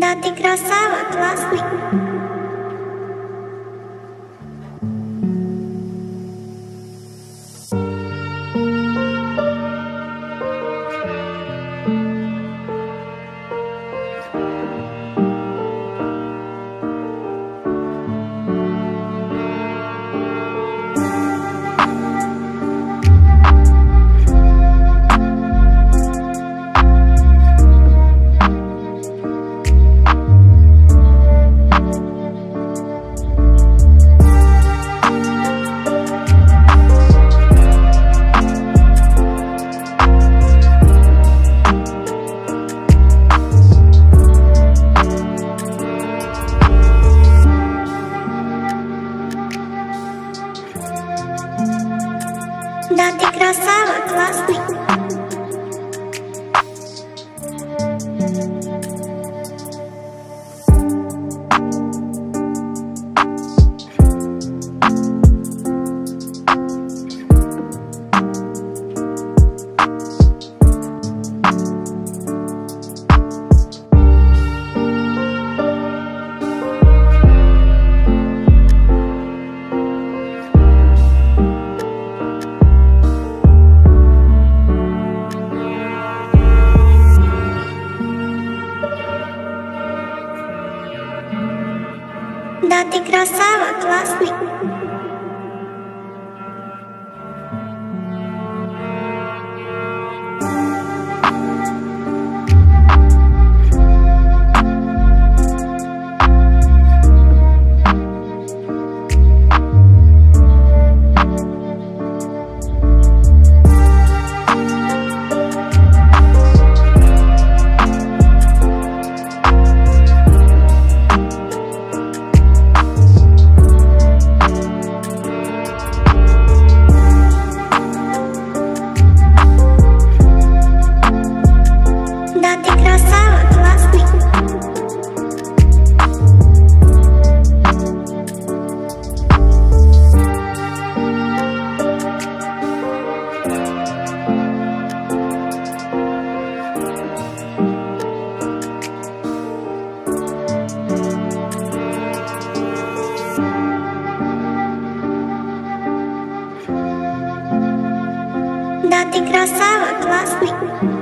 Да ты красава, классный. Да ты красава, классный. Да ты красава, классный. Da ti krasava, klasnik